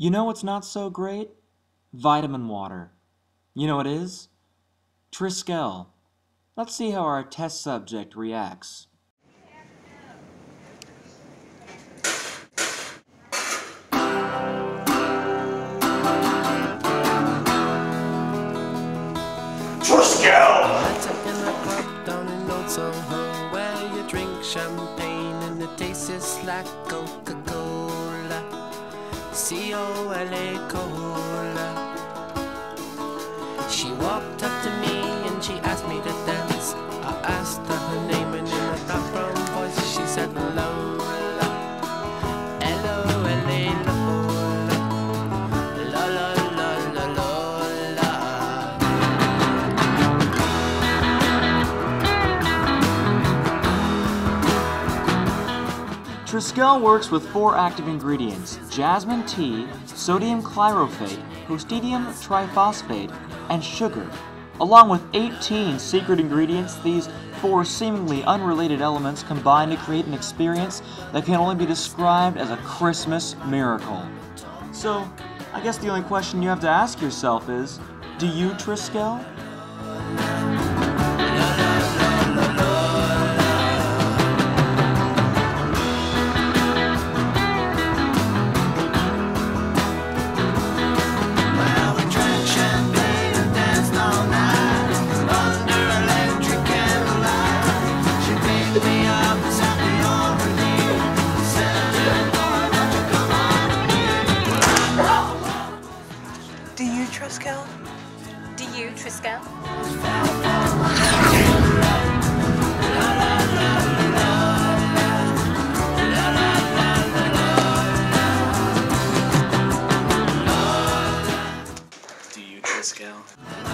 You know what's not so great? Vitamin water. You know what is? Triskele. Let's see how our test subject reacts. club down in Old Soho where you drink champagne and it tastes like Coca-Cola. C-O-L-A Cola. She walked up to me and she asked me to dance. I Triskele works with four active ingredients jasmine tea, sodium chlorophyllate, clostridium triphosphate, and sugar. Along with 18 secret ingredients, these four seemingly unrelated elements combine to create an experience that can only be described as a Christmas miracle. So, I guess the only question you have to ask yourself is do you Triskele? Do you, Triskele? Do you, Triskele? Do you, Triskele?